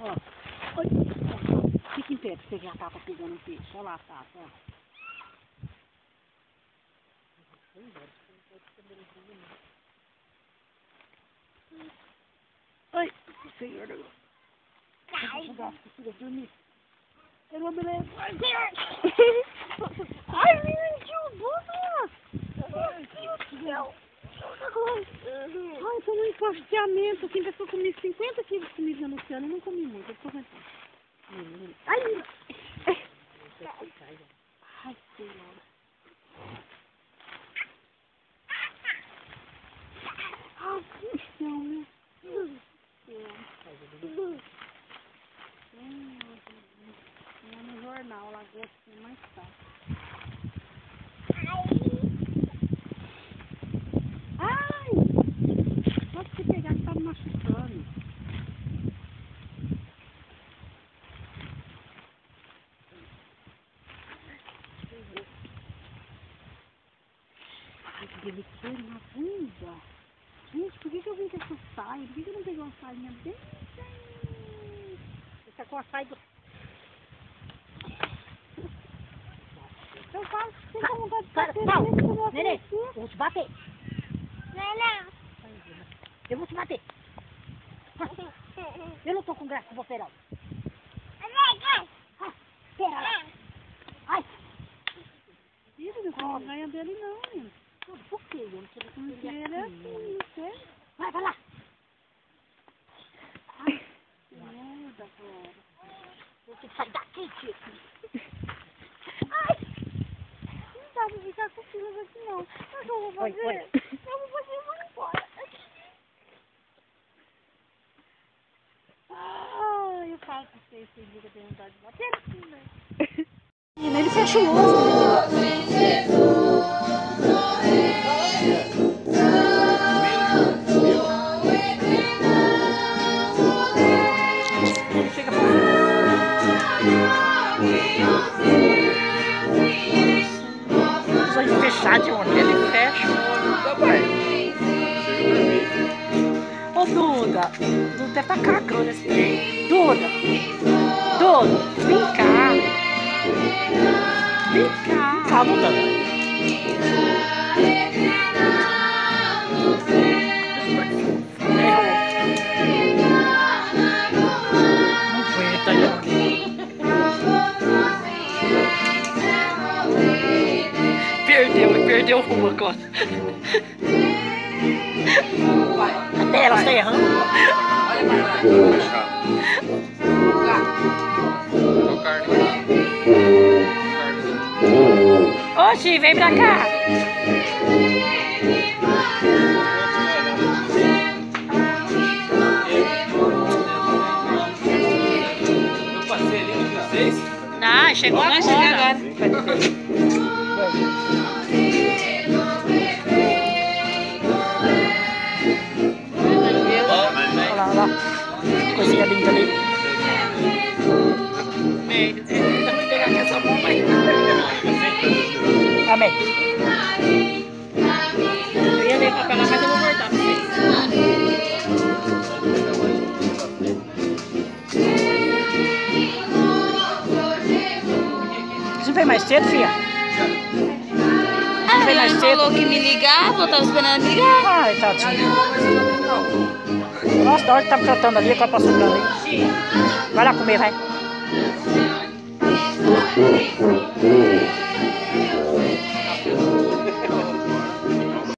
Ó. Oi. Fica em pé pra você ver a tapa pegando o peixe. Olha lá a tapa, ó. Oi, senhor. Ai, dormir. Eu não me lembro. Ai, menino, que horror! Meu Deus do céu! Ai, tô num encosteamento. Assim, pessoa comi 50 quilos de comida no oceano. Eu não comi muito, eu tô aguentando. Ai. Ai, senhora. Ai, que céu, meu Deus no jornal, lagosta tem mais tarde. Ai! Pode se pegar que tá me machucando. Que delicinha na bunda. Gente, por que, que eu vim com essa saia? Por que, que eu não peguei uma sainha bem... bem- Essa com a saia do... Eu falo que você tem vontade de Para, bater vou Nenê, eu vou te bater. Eu vou te bater. Eu não tô com graça com você, não. Ah, Pera lá. Ai, Filho, não tem ganha dele não, menino. Por que não queria que ele ele assim. Vai, vai lá. Merda, cara. Você sai daqui, tio. Ai! Não dá pra ficar com filhos aqui não. O que eu vou Oi, fazer? oi. Eu vou fazer e vou embora. Ai, eu falo pra vocês, vocês ligam, tem vontade de bater assim, né? Ele fecha o olho. De onde ele fecha o olho também. Ô, Duda. Duda tá cagando esse trem. Duda. Duda, vem cá. Vem cá. Vem cá, Duda. O rumo agora. Até ela está errando. Oxi, vem pra cá. Eu passei ali com vocês. Não, chegou agora. Amém. Eu ia levar pra lá, mas eu vou voltar pra vocês. Você vem mais cedo, filha? Ah, Vem mais cedo. falou que me ligava, eu tava esperando ele ligar. Ai, tadinho. Nossa, da hora que tava tratando ali, agora passou pra ali. Vai lá comer, vai. will sing.